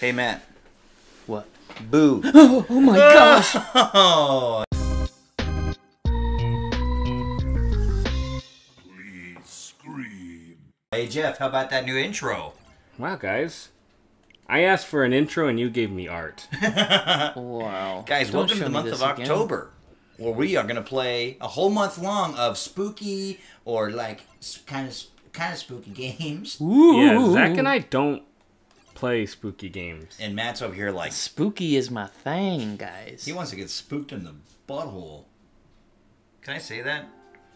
Hey, Matt. What? Boo. Oh, oh my gosh! Oh. Please scream. Hey, Jeff, how about that new intro? Wow, guys. I asked for an intro and you gave me art. Wow. Guys, Don't welcome to the month this of again. October, where we are going to play a whole month long of spooky or like kind of kind of spooky games. Ooh. Yeah, Zach and I don't play spooky games. And Matt's over here like Spooky is my thing, guys. he wants to get spooked in the butthole. Can I say that?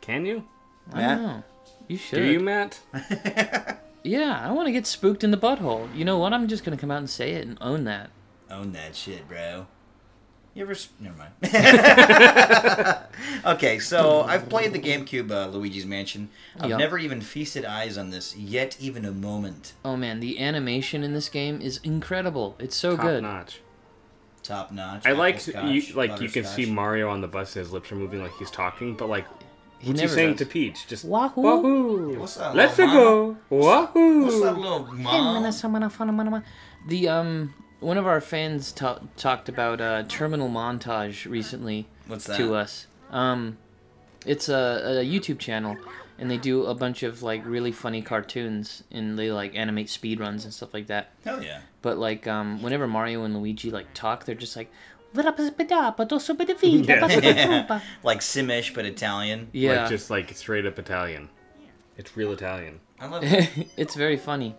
Can you? I Matt? know. You should. Do you, Matt? Yeah, I want to get spooked in the butthole. You know what? I'm just gonna come out and say it and own that. Own that shit, bro. You ever? s- Never mind. okay, so I've played the GameCube uh, Luigi's Mansion. I've Yeah. never even feasted eyes on this yet, even a moment. Oh man, the animation in this game is incredible. It's so good. Top good. notch. Top notch. I like you like you can see. Mario on the bus. His lips are moving like he's talking, but like He what's he saying does. to Peach? Just Wahoo! Wahoo! What's up, Let's go! Wahoo! What's up, little mom? The um, one of our fans ta- talked about uh, Terminal Montage recently What's that? to us. Um, it's a, a YouTube channel, and they do a bunch of like really funny cartoons, and they like animate speed runs and stuff like that. Hell yeah. But like um, whenever Mario and Luigi like talk, they're just like. Yeah. like Simlish, but Italian. yeah. Like just like straight up Italian. It's real Italian. I love that. it's very funny.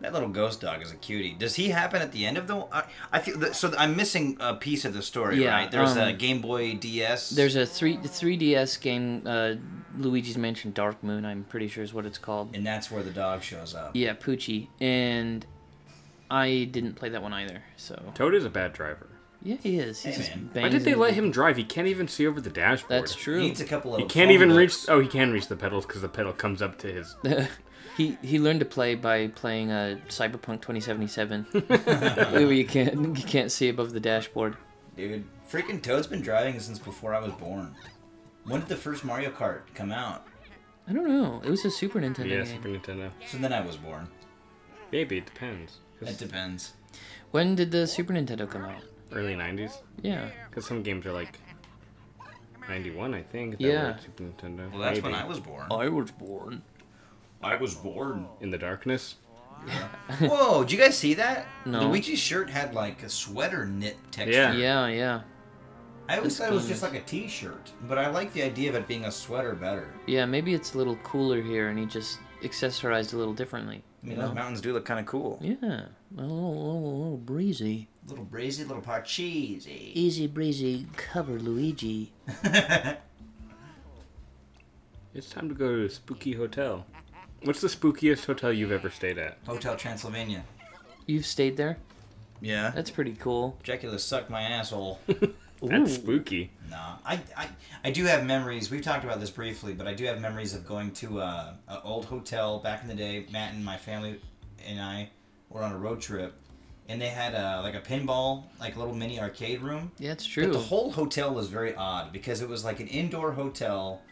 That little ghost dog is a cutie. Does he happen at the end of the? I, I feel that, so. I'm missing a piece of the story, Yeah, right? There's a um, Game Boy DS. There's a three 3DS game, uh, Luigi's Mansion Dark Moon. I'm pretty sure is what it's called. and that's where the dog shows up. Yeah, Poochie, and I didn't play that one either. So Toad is a bad driver. yeah, he is. He's Hey, just man. Why did they let him drive? He can't even see over the dashboard. That's He true. needs a couple of. He can't phone even reach. Oh, he can reach the pedals because the pedal comes up to his. he he learned to play by playing uh, Cyberpunk 2077, you can't you can't see above the dashboard. Dude, freaking Toad's been driving since before I was born. When did the first Mario Kart come out? I don't know. It was a Super Nintendo Yeah, game. Super Nintendo. So then I was born. Maybe it depends. It depends. When did the Super Nintendo come out? early '90s. Yeah. Because some games are like 91, I think. that Yeah. Super Nintendo. Well, that's Maybe. when I was born. I was born. I was born. In the darkness. Whoa, did you guys see that? No. Luigi's shirt had like a sweater knit texture. Yeah. Yeah, yeah, I always It's thought it was just like a t-shirt, but I like the idea of it being a sweater better. yeah. Maybe it's a little cooler here, and he just accessorized a little differently. I mean, you those know? mountains do look kind of cool. Yeah, a little, little, little breezy. A Little brazy, little parcheesi. Easy breezy, cover Luigi. It's time to go to a spooky hotel. What's the spookiest hotel you've ever stayed at? Hotel Transylvania. You've stayed there? Yeah. That's pretty cool. Dracula sucked my asshole. That's Ooh. spooky. Nah, I, I, I do have memories. We've talked about this briefly, but I do have memories of going to uh, an old hotel back in the day. Matt and my family and I were on a road trip, and they had a, like a pinball, like a little mini arcade room. Yeah, it's true. But true. the whole hotel was very odd because it was like an indoor hotel,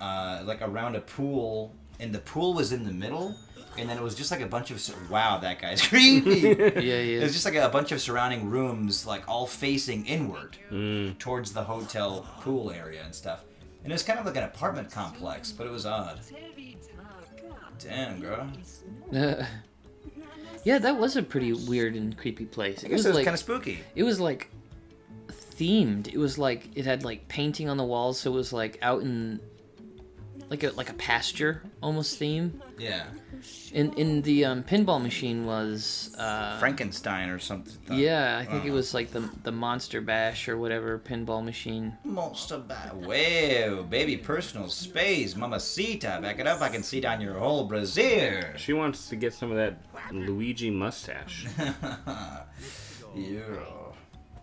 uh, like around a pool, and the pool was in the middle, and then it was just like a bunch of wow, that guy's creepy. yeah, he It was just like a bunch of surrounding rooms, like all facing inward Mm. towards the hotel pool area and stuff. And it was kind of like an apartment complex, but it was odd. Damn, girl. yeah, that was a pretty weird and creepy place. I It guess was it was like kind of spooky. it was like themed. It was like it had like painting on the walls, so it was like out in like a like a pasture almost theme. Yeah. In in the um, pinball machine was uh, Frankenstein or something. Yeah, I think it Uh, was like the the Monster Bash or whatever pinball machine. Monster Bash. Whoa, baby, personal space, mamacita. Back it up. I can see down your whole brassiere. She wants to get some of that Luigi mustache. yeah.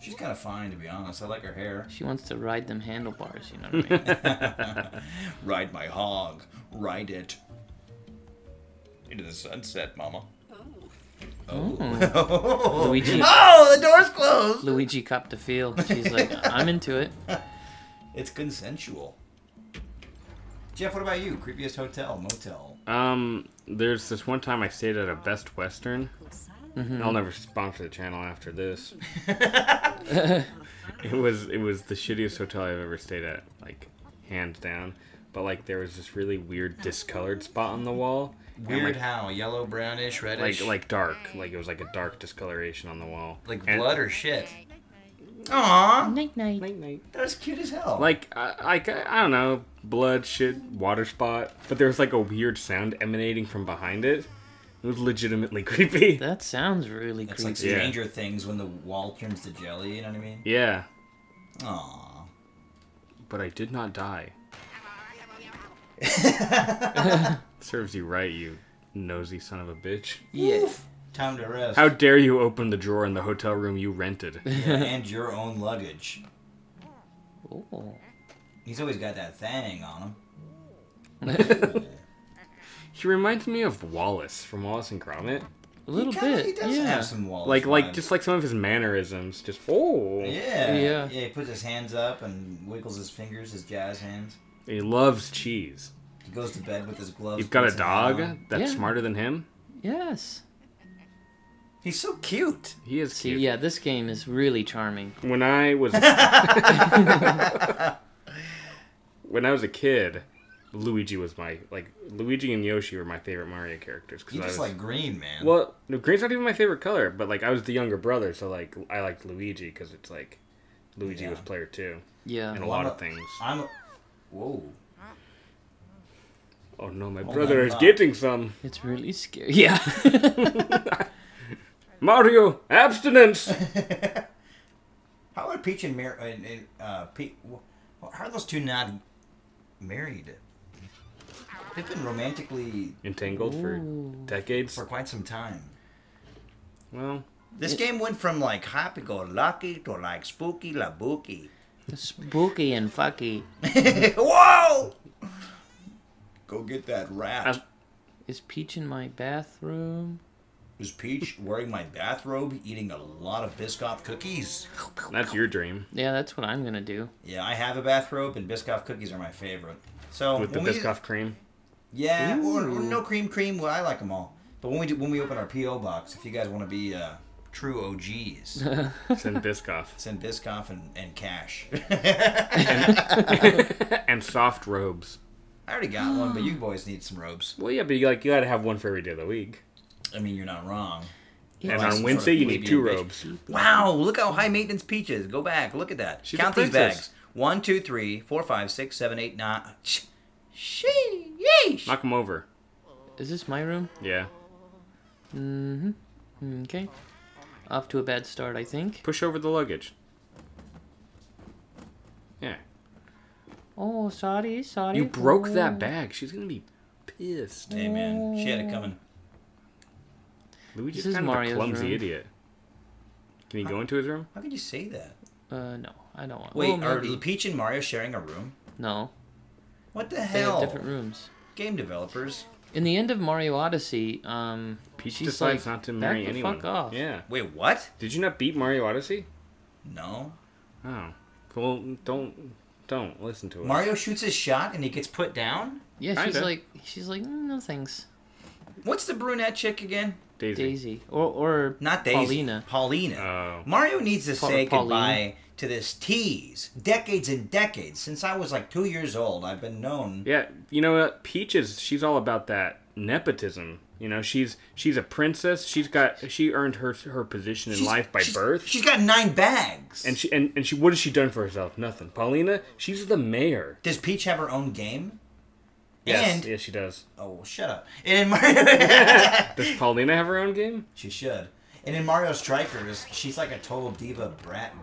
She's kind of fine, to be honest. I like her hair. She wants to ride them handlebars. You know what I mean? Ride my hog. Ride it. Into the sunset, mama. Oh. Luigi. Oh, the door's closed. Luigi copped the feel. She's like, I'm into it. It's consensual. Jeff, what about you? Creepiest hotel, motel? Um, there's this one time I stayed at a Best Western, Mm-hmm. I'll never sponsor the channel after this. it was it was the shittiest hotel I've ever stayed at, like hands down. But like there was this really weird discolored spot on the wall. Weird like, how yellow, brownish, reddish, like dark, like it was like a dark discoloration on the wall. like And- blood or shit. Aw, Night night. Night, night. that was cute as hell. Like I, like I don't know, blood, shit, water spot. But there was like a weird sound emanating from behind it. It was legitimately creepy. That sounds really it's creepy. like Yeah. Stranger Things when the wall turns to jelly. You know what I mean? Yeah, Aw. but I did not die. Serves you right, you nosy son of a bitch. yeah. Time to rest. How dare you open the drawer in the hotel room you rented? Yeah, and your own luggage. Oh. He's always got that thing on him. He reminds me of Wallace from Wallace and Gromit. A little he kinda, bit. He does yeah. have some walls. Like like just like some of his mannerisms. Just oh, Yeah. Yeah. Yeah. He puts his hands up and wiggles his fingers, his jazz hands. he loves cheese. He goes to bed with his gloves. You've got a dog that's Yeah. smarter than him. Yes. He's so cute. He is See, cute. yeah, this game is really charming. When I was when I was a kid, Luigi was my like Luigi and Yoshi were my favorite Mario characters He because I just was like green, man. well, no, green's not even my favorite color, but like I was the younger brother, so like I liked Luigi because it's like Luigi Yeah. was player two Yeah. in a Well, lot I'm of things. I'm. A, whoa. Oh no, my Hold brother on, is getting some It's really scary. Yeah. Mario abstinence. How are Peach and Mar- and, and uh, Pe- How are those two not married? They've been romantically Entangled for decades. for quite some time. Well, This game went from like happy-go-lucky to like spooky-la-booky. Spooky and fucky. Whoa! Go get that rat. As- Is Peach in my bathroom? Is Peach wearing my bathrobe, eating a lot of Biscoff cookies? that's your dream Yeah, that's what I'm gonna do. Yeah, I have a bathrobe, and Biscoff cookies are my favorite. So with the when we- Biscoff cream. Yeah, or, or no cream, cream. Well, I like them all. But when we do, when we open our PO box, if you guys want to be uh, true OGs, Send Biscoff send Biscoff and, and cash. and soft robes. I already got one, but you boys need some robes. Well, yeah, but you like you gotta have one for every day of the week. I mean, you're not wrong. And Like on sort Wednesday, of you need two bitch. robes. Wow, look how high maintenance Peach is. Go back, look at that. She's Count these bags. One, two, three, four, five, six, seven, eight, nine. Sh- She, yeesh. Knock him over. Is this my room? Yeah. Mm-hmm. Okay. Off to a bad start, I think. Push over the luggage. Yeah. Oh, sorry, sorry. You broke Oh. that bag. She's gonna be pissed. Hey man, she had it coming. Luigi's This is kind of a clumsy room. idiot. Can he go into his room? How could you say that? Uh, no, I don't want. Wait, well, are maybe. Peach and Mario sharing a room? No, What the hell? they have different rooms. Game developers. In the end of Mario Odyssey, um, Peach she's decides like, not to "Back marry the anyone. Fuck off. Yeah. Wait, what? Did you not beat Mario Odyssey? No. Oh. Well, don't don't listen to it. Mario shoots his shot and he gets put down? Yeah, she's Kinda. like, she's like, "Mm, no thanks, What's the brunette chick again? Daisy. Daisy, or or Not Daisy. Paulina. Paulina. Oh. Mario needs to Pa- say Pauline. goodbye to this tease. Decades and decades. Since I was like two years old, I've been known. Yeah, you know what? Peach is she's all about that nepotism. You know, she's she's a princess. She's got she earned her her position in She's- life by she's- birth. She's got nine bags. and she and, and she what has she done for herself? Nothing. Paulina, she's the mayor. Does Peach have her own game? Yes, And yes, she does. oh, shut up. And in Mario, Does Paulina have her own game? she should. And in Mario Strikers, she's like a total diva brat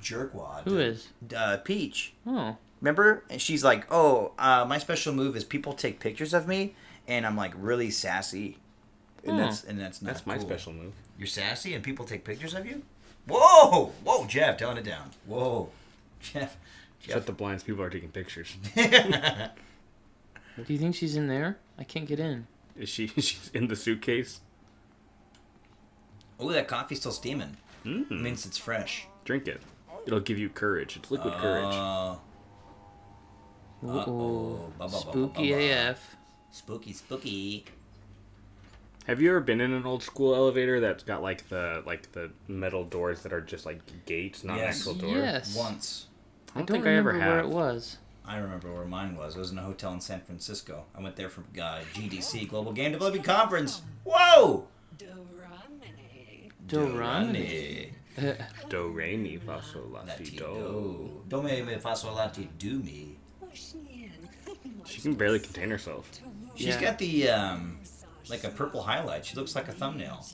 jerkwad. Who is? Uh, Peach. Oh, Remember? And she's like, "Oh, uh, my special move is people take pictures of me, and I'm like really sassy." And Hmm. that's and that's not That's my cool. special move. You're sassy, and people take pictures of you. Whoa, whoa, Jeff, tone it down. Whoa, Jeff. Shut the blinds. People are taking pictures. do you think she's in there? I can't get in. Is she? She's in the suitcase. Oh, that coffee's still steaming. Mm. means it's fresh. Drink it. It'll give you courage. It's liquid courage. Uh, Ooh, Uh-oh. Ba- ba- ba- ba- spooky ba- ba. AF. spooky, spooky. Have you ever been in an old school elevator that's got like the like the metal doors that are just like gates, not Yes. actual doors? Yes. Once. I don't, don't think I ever remember where have. it was. I remember where mine was. It was in a hotel in San Francisco. I went there for uh, GDC Global Game Development Conference. Whoa! Dorani. Do re mi fa sol la Lati ti do. do. Do me me fa sol lati do me. She can barely contain herself. She's Yeah. got the um, like a purple highlight. She looks like a thumbnail.